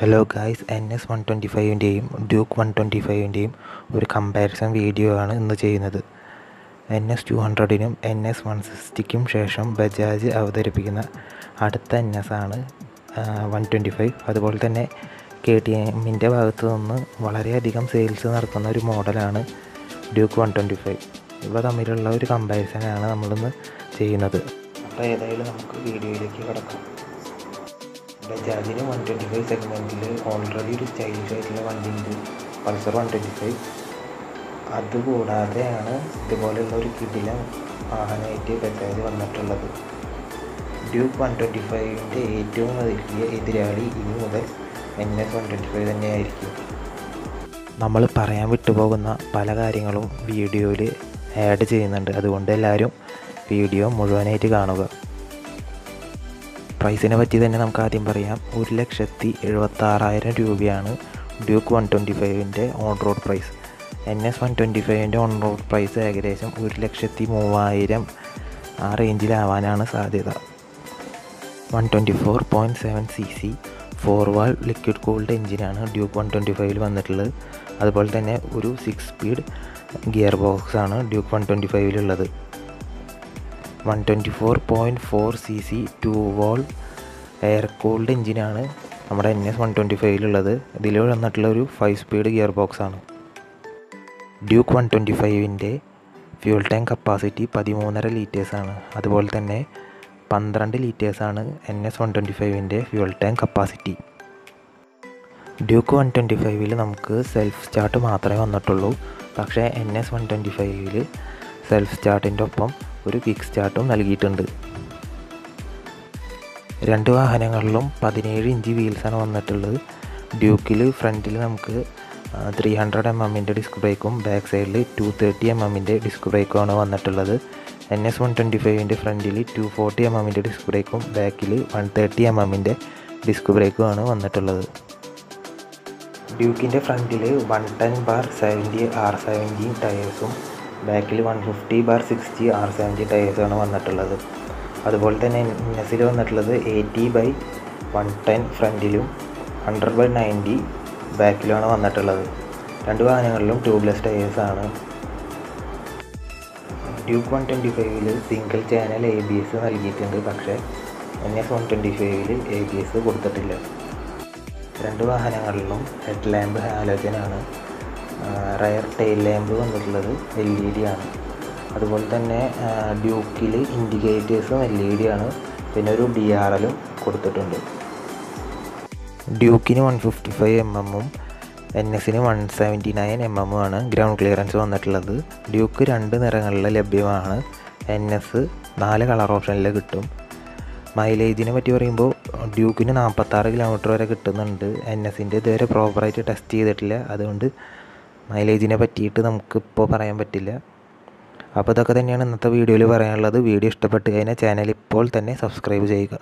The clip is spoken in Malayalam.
Hello guys N S one twenty ഫൈവിന്റെയും Duke one twenty ഫൈവിന്റെയും ഒരു കമ്പാരിസൺ വീഡിയോ ആണ് ഇന്ന് ചെയ്യുന്നത്. എൻ എസ് ടു ഹൺഡ്രഡിനും എൻ എസ് വൺ സിക്സ്റ്റിക്കും ശേഷം ബജാജ് അവതരിപ്പിക്കുന്ന അടുത്ത എൻ എസ് ആണ് വൺ ട്വന്റി ഫൈവ് അതുപോലെ തന്നെ കെ ടി എമ്മിന്റെ ഭാഗത്തു നിന്ന് വളരെയധികം സെയിൽസ് നടത്തുന്ന ഒരു മോഡലാണ് ഡ്യൂക്ക് വൺ ട്വന്റി ഫൈവ് ഇവ തമ്മിലുള്ള ഒരു കമ്പാരിസനാണ് നമ്മളിന്ന് ചെയ്യുന്നത്. അപ്പോൾ ഏതായാലും നമുക്ക് വീഡിയോയിലേക്ക് കിടക്കാം. ബജാജിന് വൺ ട്വന്റി ഫൈവ് സെഗ്മെന്റിൽ ഓൾറെഡി ഒരു സ്റ്റൈലിഷ് ആയിട്ടുള്ള വണ്ടി ഉണ്ട് പൾസർ വൺ ട്വന്റി ഫൈവ് അതുകൂടാതെയാണ് ഇതുപോലെയുള്ള ഒരു കിടില വാഹനമായിട്ട് ബജാജ് വന്നിട്ടുള്ളത്. ഡ്യൂക്ക് വൺ ട്വന്റി ഫൈവിന്റെ ഏറ്റവും വലിയ എതിരാളി ഇനി മുതൽ N S one twenty five തന്നെയായിരിക്കും. നമ്മൾ പറയാൻ വിട്ടുപോകുന്ന പല കാര്യങ്ങളും വീഡിയോയിൽ ആഡ് ചെയ്യുന്നുണ്ട്. അതുകൊണ്ട് എല്ലാവരും വീഡിയോ മുഴുവനായിട്ട് കാണുക. പ്രൈസിനെ പറ്റി തന്നെ നമുക്ക് ആദ്യം പറയാം. ഒരു ലക്ഷത്തി എഴുപത്താറായിരം രൂപയാണ് Duke one twenty ഫൈവിന്റെ on road price N S one twenty ഫൈവിന്റെ on road price ഏകദേശം ഒരു ലക്ഷത്തി മൂവായിരം ആ റേഞ്ചിലാവാനാണ് സാധ്യത. One twenty four point seven C C four valve liquid cooled എഞ്ചിനാണ് ഡ്യൂക്ക് വൺ ട്വന്റി ഫൈവിൽ വന്നിട്ടുള്ളത്. അതുപോലെ തന്നെ ഒരു സിക്സ് സ്പീഡ് ഗിയർ ബോക്സാണ് Duke one twenty ഫൈവിലുള്ളത് one twenty four point four C C two valve air cooled എഞ്ചിനാണ് നമ്മുടെ എൻ എസ് വൺ ട്വന്റി ഫൈവിലുള്ളത്. ഇതിൽ വന്നിട്ടുള്ള ഒരു ഫൈവ് സ്പീഡ് ഗിയർ ബോക്സ് ആണ്. ഡ്യൂക്ക് വൺ ട്വന്റി ഫൈവിന്റെ ഫ്യൂൾ ടാങ്ക് കപ്പാസിറ്റി പതിമൂന്നര ലീറ്റേഴ്സാണ് അതുപോലെ തന്നെ പന്ത്രണ്ട് ലീറ്റേഴ്സാണ് N S one twenty ഫൈവിന്റെ fuel tank capacity Duke one twenty ഫൈവിൽ നമുക്ക് സെൽഫ് സ്റ്റാർട്ട് മാത്രമേ വന്നിട്ടുള്ളൂ. പക്ഷേ എൻ എസ് വൺ ട്വന്റി ഫൈവിൽ സെൽഫ് സ്റ്റാർട്ടിന്റെ ഒപ്പം ഒരു കിക്ക് സ്റ്റാർട്ടും നൽകിയിട്ടുണ്ട്. രണ്ട് വാഹനങ്ങളിലും പതിനേഴ് ഇഞ്ച് വീൽസാണ് വന്നിട്ടുള്ളത്. ഡ്യൂക്കിൽ ഫ്രണ്ടിൽ നമുക്ക് ത്രീ ഹൺഡ്രഡ് എം എമ്മിന്റെ ഡിസ്ക് ബ്രേക്കും ബാക്ക് സൈഡിൽ ടു തേർട്ടി എം എമ്മിന്റെ ഡിസ്ക് ബ്രേക്കുമാണ് വന്നിട്ടുള്ളത്. എൻ എസ് വൺ ട്വന്റി ഫൈവിന്റെ ഫ്രണ്ടിൽ ടു ഫോർട്ടി എം എമ്മിന്റെ ഡിസ്ക് ബ്രേക്കും ബാക്കിൽ വൺ തേർട്ടി എം എമ്മിന്റെ ഡിസ്ക് ബ്രേക്കുമാണ് വന്നിട്ടുള്ളത്. ഡ്യൂക്കിന്റെ ഫ്രണ്ടിൽ one ten bar seventy R seventy ടയേഴ്സും ബാക്കിൽ one fifty bar sixty R seventy ടയേഴ്സാണ് വന്നിട്ടുള്ളത്. അതുപോലെ തന്നെ നെസിൽ വന്നിട്ടുള്ളത് എയ്റ്റി ബൈ വൺ ടെൻ ഫ്രണ്ടിലും ഹൺഡ്രഡ് ബൈ നയന്റി ബാക്കിലുമാണ് വന്നിട്ടുള്ളത്. രണ്ട് വാഹനങ്ങളിലും ട്യൂബ്ലെസ് ടയേഴ്സാണ് ഡ്യൂക്ക് വൺ ട്വന്റി ഫൈവിൽ single channel A B S നൽകിയിട്ടുണ്ട് പക്ഷേ എൻ എസ് വൺ ട്വന്റി ഫൈവിൽ എ ബി എസ് കൊടുത്തിട്ടില്ല. രണ്ട് വാഹനങ്ങളിലും ഹെഡ് ലാമ്പ് ഹാലോജനാണ് റയർ ടെയിൽ ലാമ്പ് വന്നിട്ടുള്ളത് എൽ ഇ ഡി ആണ്. അതുപോലെ തന്നെ ഡ്യൂക്കിൽ ഇൻഡിക്കേറ്റേഴ്സും എൽ ഇ ഡി ആണ്. പിന്നെ ഒരു ഡി ആർ എല്ലും കൊടുത്തിട്ടുണ്ട്. ഡ്യൂക്കിന് വൺ ഫിഫ്റ്റി ഫൈവ് എം എമ്മും എൻ എസിന് വൺ സെവന്റി നയൻ എം എമ്മും ആണ് ഗ്രൗണ്ട് ക്ലിയറൻസ് വന്നിട്ടുള്ളത്. ഡ്യൂക്ക് രണ്ട് നിറങ്ങളിൽ ലഭ്യമാണ്. എൻ എസ് നാല് കളർ ഓപ്ഷനിൽ കിട്ടും. മൈലേജിനെ പറ്റി പറയുമ്പോൾ ഡ്യൂക്കിന് നാൽപ്പത്താറ് കിലോമീറ്റർ വരെ കിട്ടുന്നുണ്ട്. എൻ എസിന്റെ ഇതുവരെ പ്രോപ്പറായിട്ട് ടെസ്റ്റ് ചെയ്തിട്ടില്ല. അതുകൊണ്ട് മൈലേജിനെ പറ്റിയിട്ട് നമുക്കിപ്പോൾ പറയാൻ പറ്റില്ല. അപ്പോൾ ഇതൊക്കെ തന്നെയാണ് ഇന്നത്തെ വീഡിയോയിൽ പറയാനുള്ളത്. വീഡിയോ ഇഷ്ടപ്പെട്ട് കഴിഞ്ഞാൽ ചാനൽ ഇപ്പോൾ തന്നെ സബ്സ്ക്രൈബ് ചെയ്യുക.